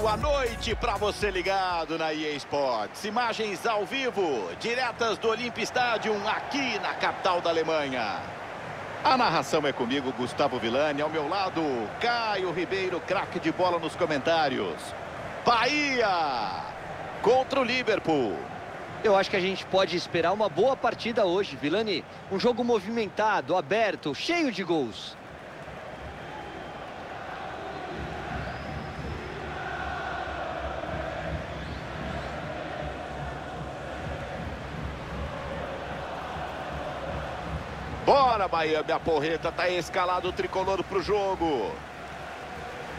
Boa noite para você ligado na EA Sports. Imagens ao vivo, diretas do Olympia Stadium, aqui na capital da Alemanha. A narração é comigo, Gustavo Villani. Ao meu lado, Caio Ribeiro, craque de bola nos comentários. Bahia contra o Liverpool. Eu acho que a gente pode esperar uma boa partida hoje, Vilani. Um jogo movimentado, aberto, cheio de gols. Bora, Bahia, minha porreta. Tá escalado o tricolor pro jogo.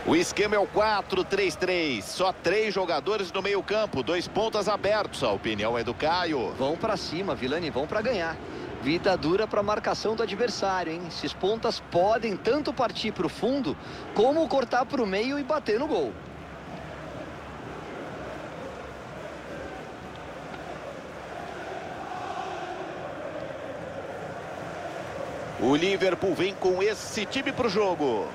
O esquema é o 4-3-3. Só três jogadores no meio campo. Dois pontas abertos. A opinião é do Caio. Vão pra cima, Vilani, vão pra ganhar. Vida dura para marcação do adversário, hein? Esses pontas podem tanto partir para o fundo, como cortar para o meio e bater no gol. O Liverpool vem com esse time para o jogo.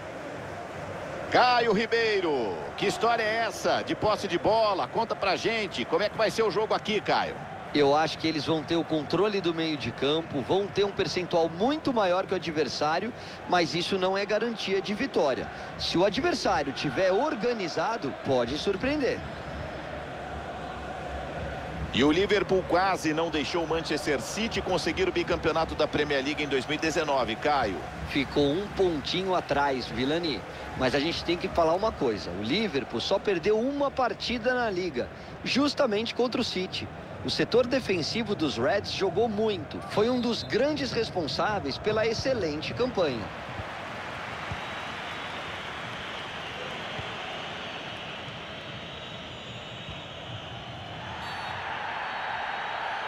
Caio Ribeiro, que história é essa? De posse de bola, conta pra gente. Como é que vai ser o jogo aqui, Caio? Eu acho que eles vão ter o controle do meio de campo, vão ter um percentual muito maior que o adversário, mas isso não é garantia de vitória. Se o adversário tiver organizado, pode surpreender. E o Liverpool quase não deixou o Manchester City conseguir o bicampeonato da Premier League em 2019, Caio. Ficou um pontinho atrás, Vilani. Mas a gente tem que falar uma coisa. O Liverpool só perdeu uma partida na Liga, justamente contra o City. O setor defensivo dos Reds jogou muito. Foi um dos grandes responsáveis pela excelente campanha.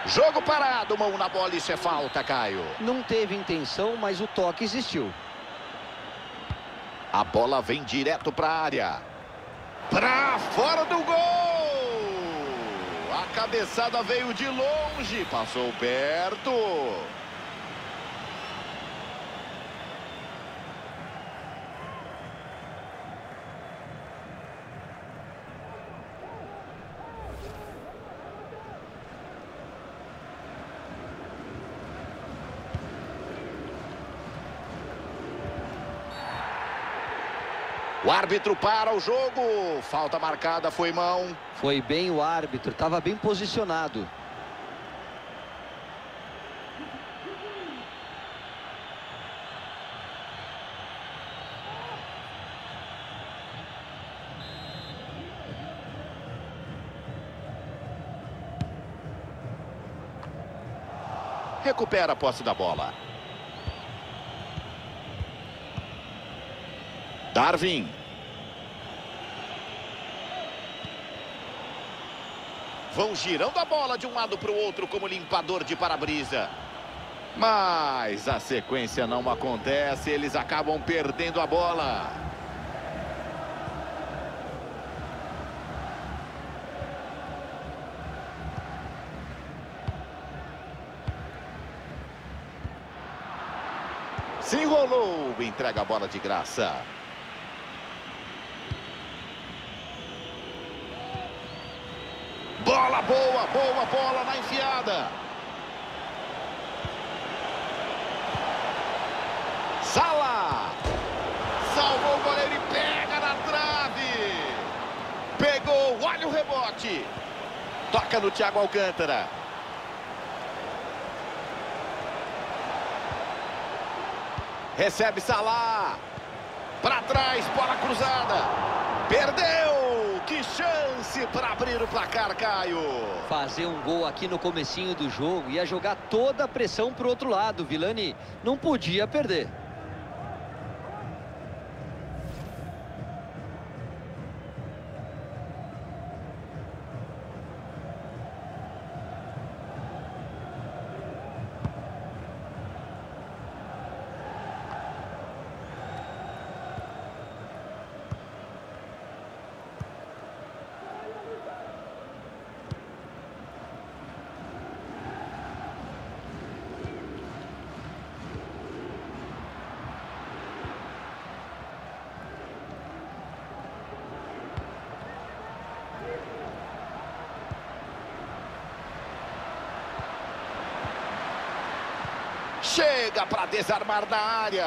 Jogo parado, mão na bola, isso é falta, Caio. Não teve intenção, mas o toque existiu. A bola vem direto para a área. Para fora do gol! A cabeçada veio de longe, passou perto. O árbitro para o jogo. Falta marcada, foi mão. Foi bem o árbitro, estava bem posicionado. Recupera a posse da bola. Darwin. Vão girando a bola de um lado para o outro como limpador de para-brisa. Mas a sequência não acontece, eles acabam perdendo a bola. Se enrolou, entrega a bola de graça. Bola boa, boa bola na enfiada. Sala. Salvou o goleiro e pega na trave. Pegou, olha o rebote. Toca no Thiago Alcântara. Recebe Salah. Para trás, bola cruzada. Perdeu! Que chance para abrir o placar, Caio. Fazer um gol aqui no comecinho do jogo ia jogar toda a pressão para o outro lado. Vilani não podia perder. Chega para desarmar na área.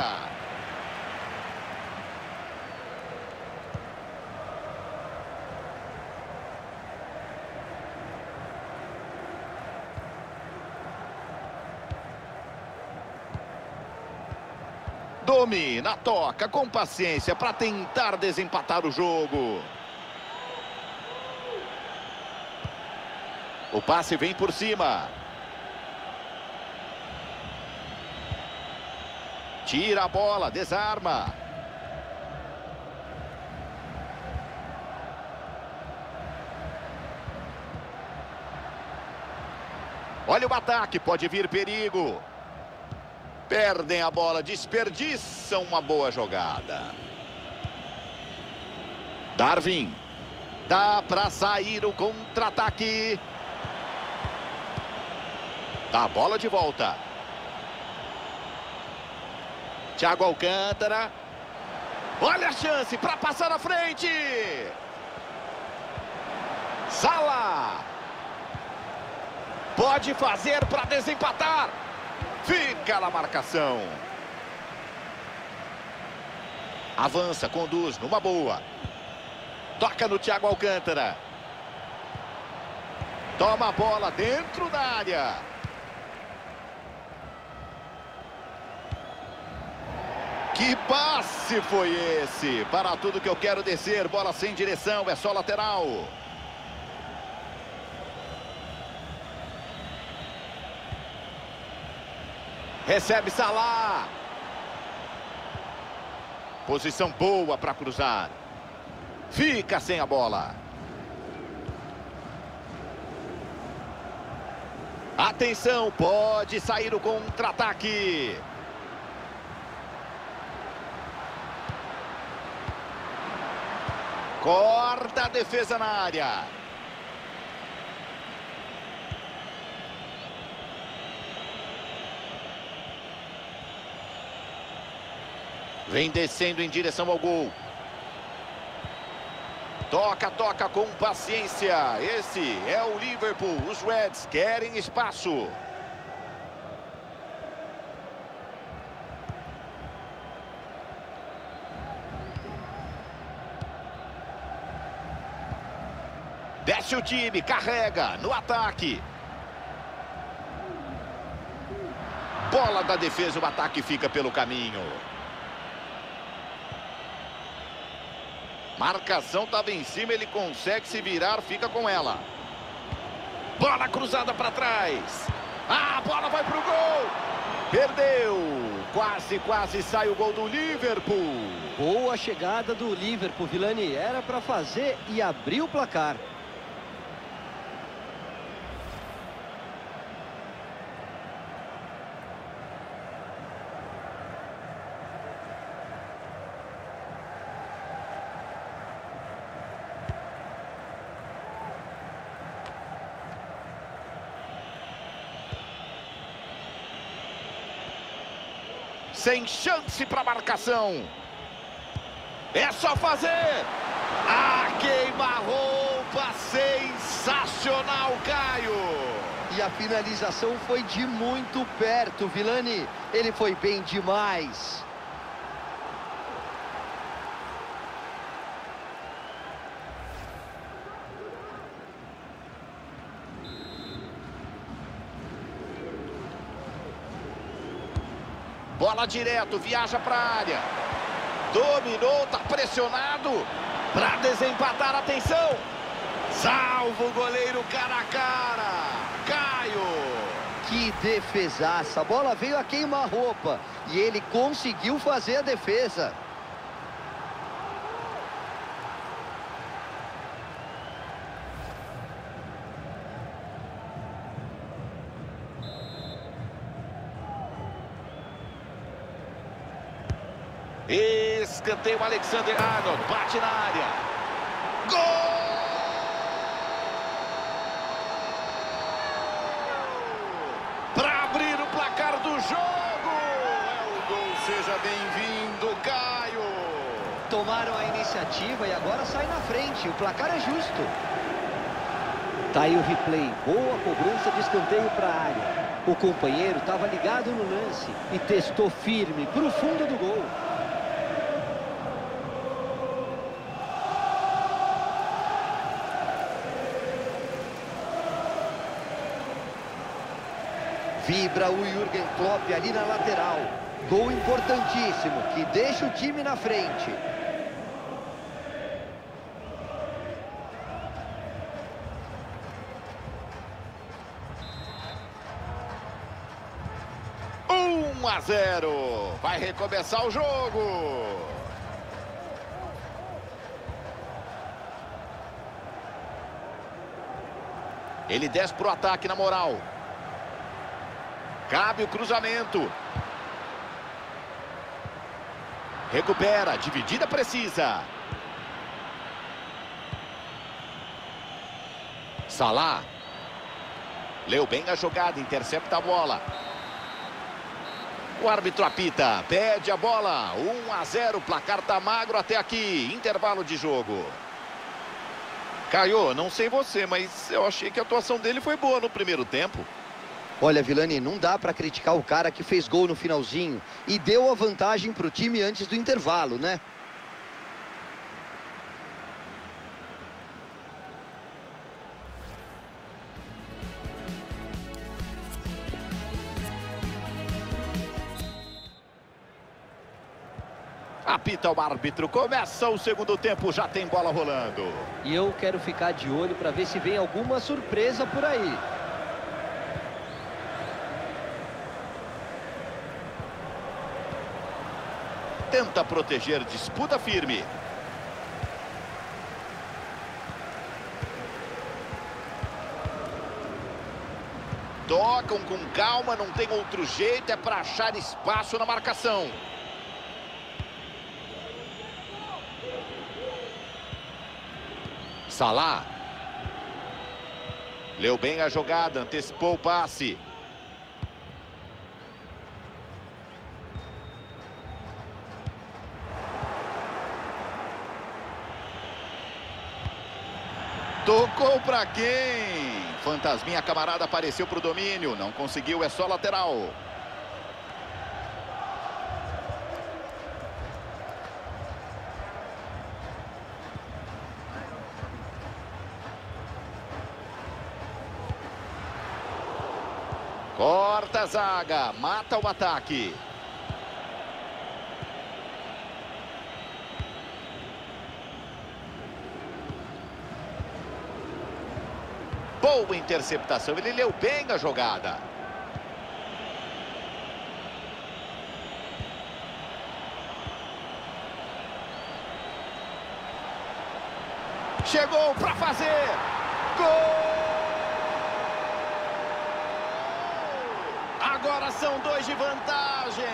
Domina, toca com paciência para tentar desempatar o jogo. O passe vem por cima. Tira a bola, desarma. Olha o ataque, pode vir perigo. Perdem a bola, desperdiçam uma boa jogada. Darwin. Dá para sair o contra-ataque. Dá a bola de volta. Thiago Alcântara. Olha a chance para passar na frente. Sala. Pode fazer para desempatar. Fica na marcação. Avança, conduz numa boa. Toca no Thiago Alcântara. Toma a bola dentro da área. Que passe foi esse? Para tudo que eu quero descer, bola sem direção, é só lateral. Recebe Salah. Posição boa para cruzar. Fica sem a bola. Atenção, pode sair o contra-ataque. Corta a defesa na área. Vem descendo em direção ao gol. Toca, toca com paciência. Esse é o Liverpool. Os Reds querem espaço. O time, carrega no ataque. Bola da defesa, o ataque fica pelo caminho. Marcação estava em cima, ele consegue se virar, fica com ela. Bola cruzada para trás. Ah, a bola vai pro gol. Perdeu. Quase, quase sai o gol do Liverpool. Boa chegada do Liverpool, Vilani. Era para fazer e abrir o placar. Sem chance para marcação. É só fazer. A queima-roupa sensacional, Caio. E a finalização foi de muito perto, Vilani. Ele foi bem demais. Bola direto, viaja para a área. Dominou, tá pressionado. Para desempatar, atenção. Salva o goleiro cara a cara. Caio. Que defesaça. A bola veio a queima-roupa. E ele conseguiu fazer a defesa. Escanteio Alexander Arnold. Bate na área. Gol! Para abrir o placar do jogo. É o gol. Seja bem-vindo, Caio. Tomaram a iniciativa e agora sai na frente. O placar é justo. Tá aí o replay. Boa cobrança de escanteio para a área. O companheiro estava ligado no lance e testou firme para o fundo do gol. Vibra o Jürgen Klopp ali na lateral. Gol importantíssimo que deixa o time na frente. Um a zero. Vai recomeçar o jogo. Ele desce para o ataque na moral. Cabe o cruzamento. Recupera, dividida precisa. Salah. Leu bem a jogada, intercepta a bola. O árbitro apita, pede a bola. 1 a 0, placar tá magro até aqui. Intervalo de jogo. Caio, não sei você, mas eu achei que a atuação dele foi boa no primeiro tempo. Olha, Vilani, não dá para criticar o cara que fez gol no finalzinho e deu a vantagem para o time antes do intervalo, né? Apita o árbitro, começa o segundo tempo, já tem bola rolando. E eu quero ficar de olho para ver se vem alguma surpresa por aí. Tenta proteger, disputa firme. Tocam com calma, não tem outro jeito, é para achar espaço na marcação. Salah. Leu bem a jogada, antecipou o passe. Tocou para quem? Fantasminha camarada apareceu para o domínio. Não conseguiu, é só lateral. Corta a zaga, mata o ataque. Boa interceptação, ele leu bem a jogada. Chegou para fazer. Gol! Agora são dois de vantagem.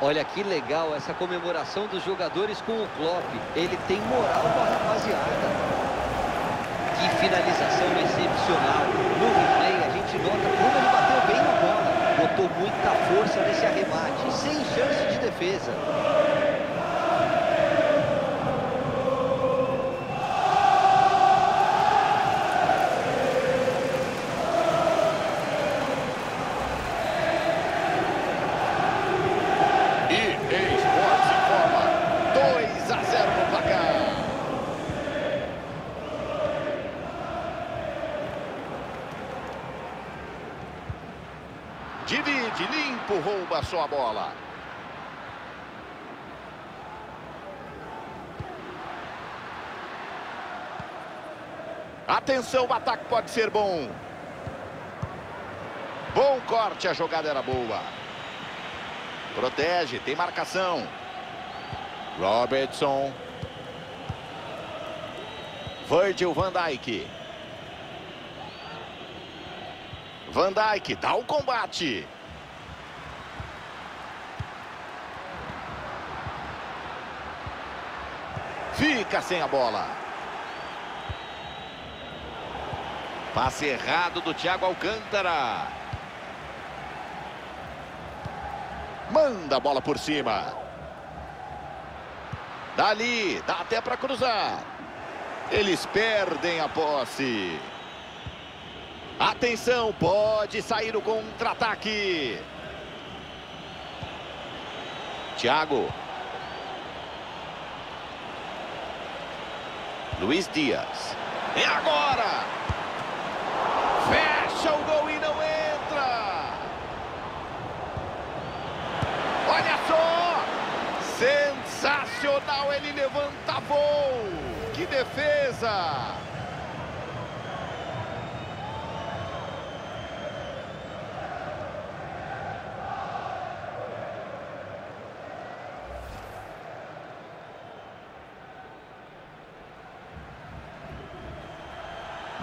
Olha que legal essa comemoração dos jogadores com o Klopp. Ele tem moral com a rapaziada. Finalização excepcional. No replay a gente nota como ele bateu bem na bola. Botou muita força nesse arremate, sem chance de defesa. Divide, rouba sua bola. Atenção, o ataque pode ser bom. Bom corte, a jogada era boa. Protege, tem marcação. Robertson. Virgil van Dijk. Van Dijk dá o combate. Fica sem a bola. Passe errado do Thiago Alcântara. Manda a bola por cima. Dali, dá até para cruzar. Eles perdem a posse. Atenção, pode sair o contra-ataque. Thiago. Luiz Dias. E agora? Fecha o gol e não entra. Olha só! Sensacional, ele levanta voo. Que defesa!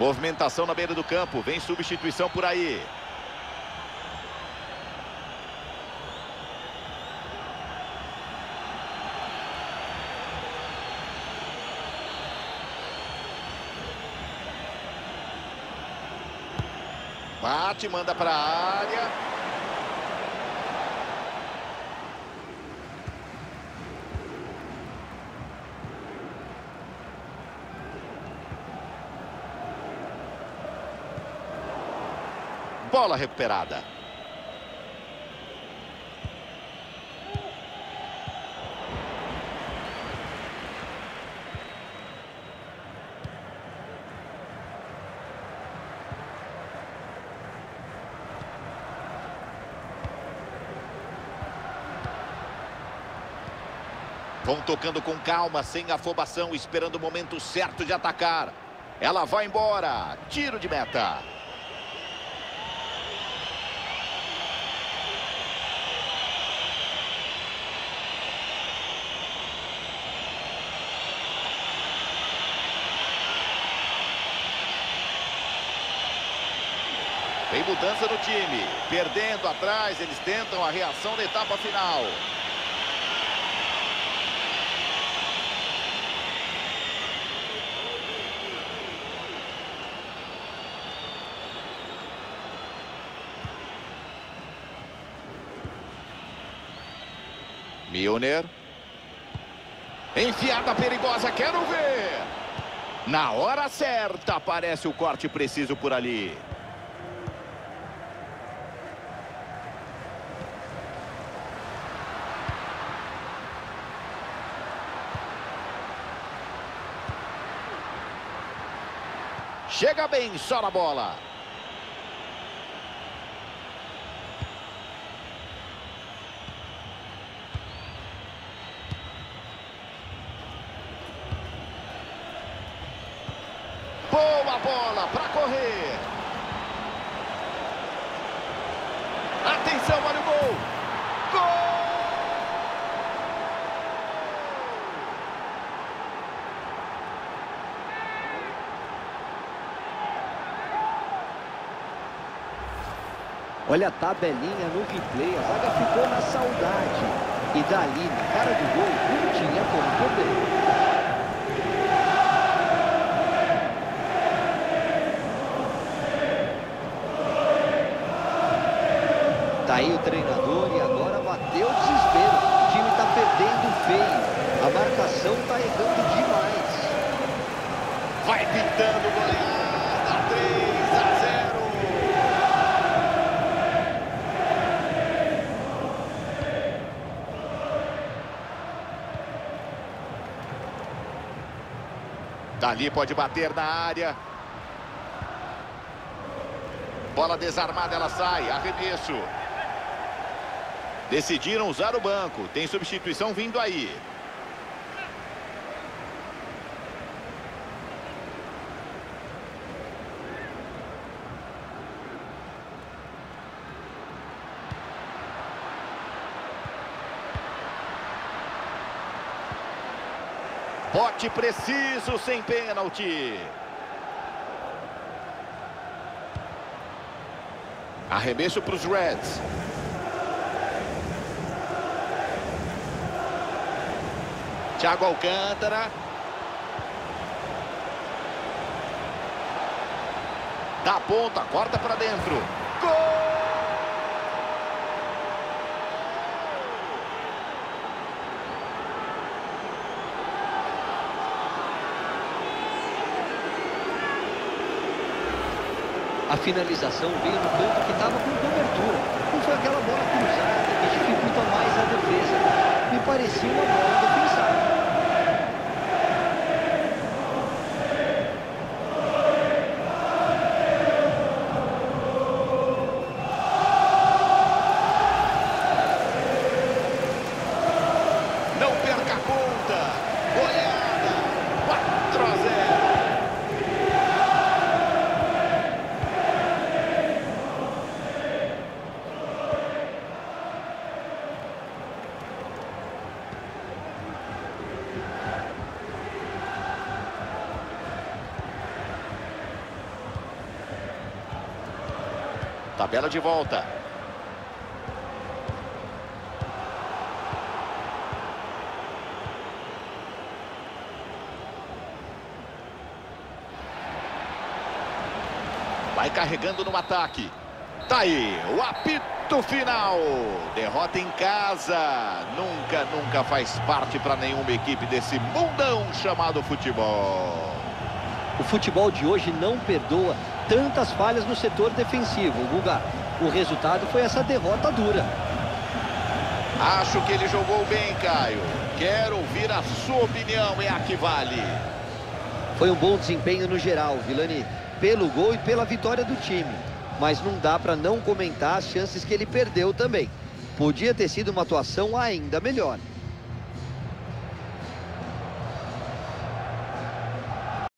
Movimentação na beira do campo. Vem substituição por aí. Bate, manda para a área. Bola recuperada. Vão tocando com calma, sem afobação, esperando o momento certo de atacar. Ela vai embora. Tiro de meta. Tem mudança no time. Perdendo atrás, eles tentam a reação da etapa final. Milner. Enfiada perigosa, quero ver. Na hora certa, aparece o corte preciso por ali. Chega bem, só na bola. Boa bola para correr. Atenção, olha o gol. Gol! Olha a tabelinha no replay, a zaga ficou na saudade. E dali, na cara do gol, não tinha como perder. Tá aí o treinador e agora bateu o desespero. O time tá perdendo feio. A marcação tá errando demais. Vai pintando Dali pode bater na área. Bola desarmada, ela sai. Arremesso. Decidiram usar o banco. Tem substituição vindo aí. Bote preciso, sem pênalti. Arremesso para os Reds. Thiago Alcântara. Da ponta, corta para dentro. Gol! A finalização veio no canto que estava com cobertura. Não foi aquela bola cruzada que dificulta mais a defesa. Me parecia uma bola defensável. Tabela de volta. Vai carregando no ataque. Tá aí, o apito final. Derrota em casa. Nunca, nunca faz parte para nenhuma equipe desse mundão chamado futebol. O futebol de hoje não perdoa tantas falhas no setor defensivo, Guga. O resultado foi essa derrota dura. Acho que ele jogou bem, Caio. Quero ouvir a sua opinião, é a que vale. Foi um bom desempenho no geral, Vilani, pelo gol e pela vitória do time. Mas não dá para não comentar as chances que ele perdeu também. Podia ter sido uma atuação ainda melhor.